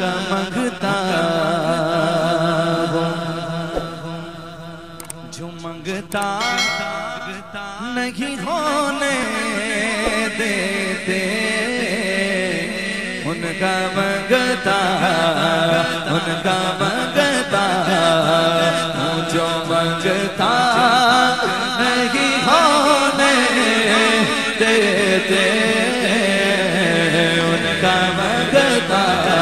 का मंगता। जो मंगता, नहीं होने देते। उनका मंगता उनका मंगता। जो मंगता, नहीं होने देते। उनका मंगता।